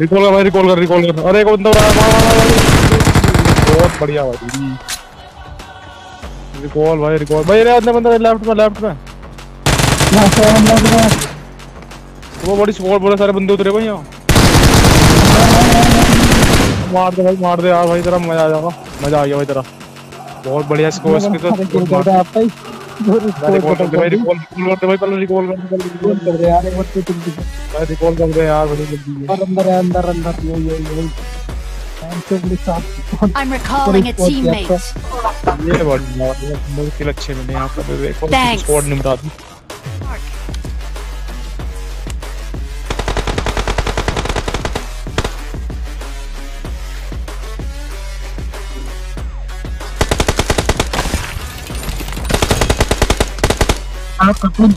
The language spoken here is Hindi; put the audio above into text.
रिकॉल कर भाई रिकॉल कर रिकॉल कर अरे एक बंदा बहुत बढ़िया भाई रिकॉल भाई रिकॉल भाई अरे अंदर बंदा लेफ़्ट में लेफ़्ट में वो बड़ी स्क्वाड बड़े सारे बंदे उतरे भाई यहाँ मार दे भाई मार दे। यार भाई तेरा मज़ा आ जाएगा। मज़ा आ गया भाई तेरा। बहुत बढ़िया स्कोर इसके तो। रिकॉल कर दे भाई। रिकॉल कर दे भाई पहले रिकॉल कर दे यार एक बार तो तुम भाई रिकॉल कर दे यार बड़ी जल्दी और अंदर है अंदर अंदर। यो यो यो I'm recalling a teammate. ये बढ़िया बहुत ही अच्छे मैंने यहाँ पर। देखो. स्क्वाड निपटा दी। आप कपूर